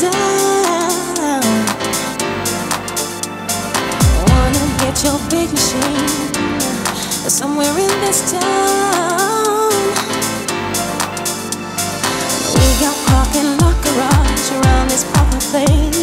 down. Wanna get your big machine somewhere in this town. We got parking lot garage around this proper place.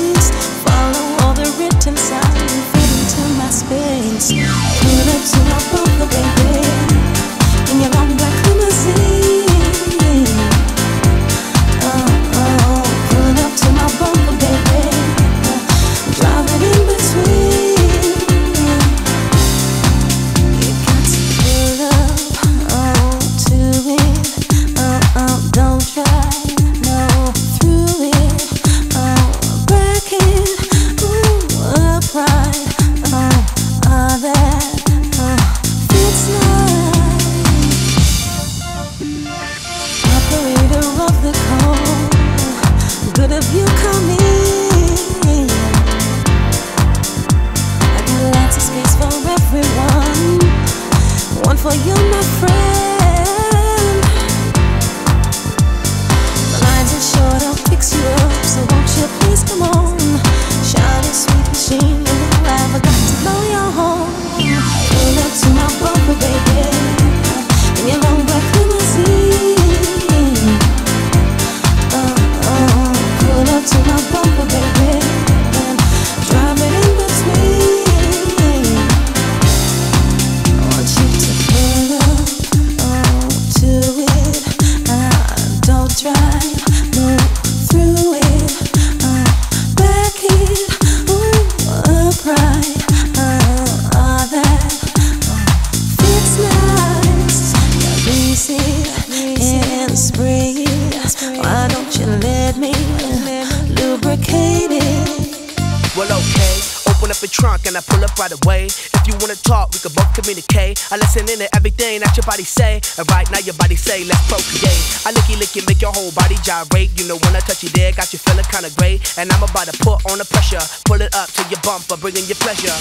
Good of you coming. I got lots of space for everyone. One for you, up trunk and I pull up right away. If you wanna talk, we can both communicate. I listen in to everything that your body say. And right now your body say, let's procreate. I licky licky, make your whole body gyrate. You know when I touch you there, got you feeling kinda great. And I'm about to put on the pressure. Pull it up to your bumper, bringing you pleasure.